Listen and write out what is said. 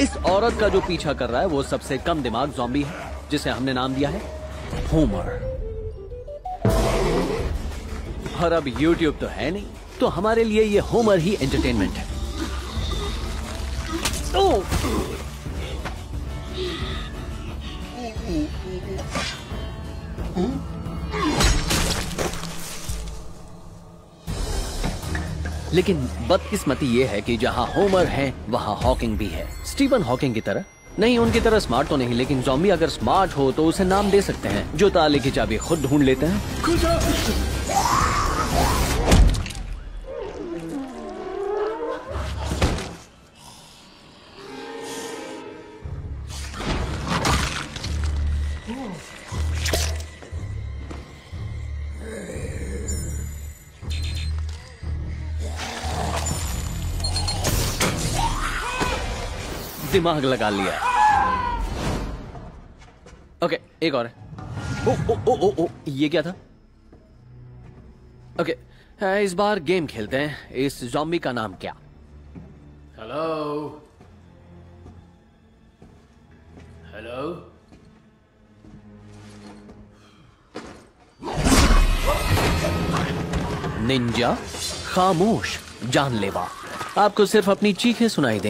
इस औरत का जो पीछा कर रहा है, वो सबसे कम दिमाग जॉम्बी है, जिसे हमने नाम दिया है होमर और अब यूट्यूब तो है नहीं तो हमारे लिए ये होमर ही एंटरटेनमेंट है ओह! लेकिन बदकिस्मती ये है कि जहाँ होमर है, वहाँ हॉकिंग भी है। स्टीवन हॉकिंग की तरह? नहीं, उनकी तरह स्मार्ट तो नहीं, लेकिन जॉम्बी अगर स्मार्ट हो तो उसे नाम दे सकते हैं। जो ताले की चाबी खुद ढूंढ लेते हैं। दिमाग लगा लिया। ओके एक और है। ओ ओ ओ ओ ओ ये क्या था? ओके इस बार गेम खेलते हैं। इस जॉम्बी का नाम क्या? हेलो हेलो निंजा खामोश जानलेवा। आपको सिर्फ़ अपनी चीखें सुनाई देंगी